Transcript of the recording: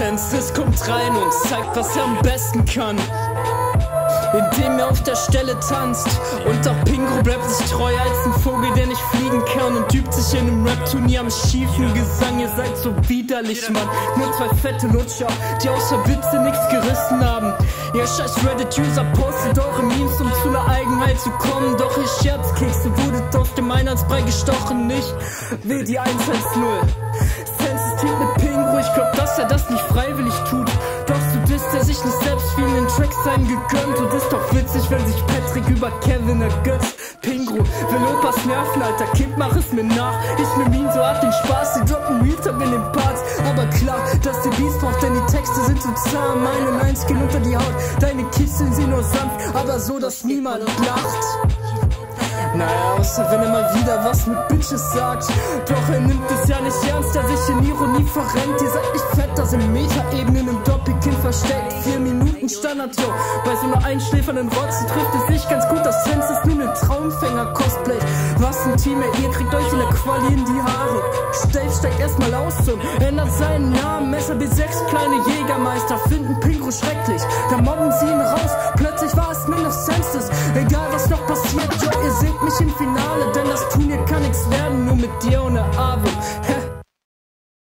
Senses kommt rein und zeigt, was er am besten kann. Indem er auf der Stelle tanzt. Und auch Pingo bleibt sich treu als ein Vogel, der nicht fliegen kann. Und übt sich in einem Rap-Turnier am schiefen Gesang. Ihr seid so widerlich, Mann. Nur zwei fette Lutscher, die außer Witze nichts gerissen haben. Ihr scheiß Reddit-User postet eure Memes, um zu einer Eigenheit zu kommen. Doch ihr Scherzkekse wurdet aus dem Einheitsbrei gestochen Ich will die 110 Senses Team mit Pingo, ich glaub, dass er das nicht freiwillig tut sich nicht selbst viel in den Tracks sein gegönnt. Und ist doch witzig, wenn sich Patrick über Kevin ergötzt. Pingo, will Opas nerven, Alter, Kind, mach es mir nach. Ich nehm ihn so ab den Spaß, die droppen Realtime in den Parts. Aber klar, dass der Beast braucht, denn die Texte sind so zahm. Meine Lines gehen unter die Haut, deine Kisseln sind nur sanft. Aber so, dass niemand lacht. Naja, außer wenn er mal wieder was mit Bitches sagt. Doch er nimmt es ja nicht der sich in Ironie verrenkt. Ihr seid nicht fett, da sind Metaebenen im Doppelkinn versteckt. Vier Minuten Standard, yo. Bei so einer einschläfernden Rotze trifft es sich ganz gut. Das Sense ist nur ein Traumfänger-Cosplay. Was ein Team, ey, ihr kriegt euch in der Quali in die Haare. Stave steigt erstmal aus und ändert seinen Namen. Messer B6, kleine Jägermeister finden Pingo schrecklich. Da mobben sie ihn raus, plötzlich war es nur noch Senses. Egal was noch passiert, yo, ihr seht mich im Finale, denn das Turnier kann nix werden, nur mit dir ohne Abend.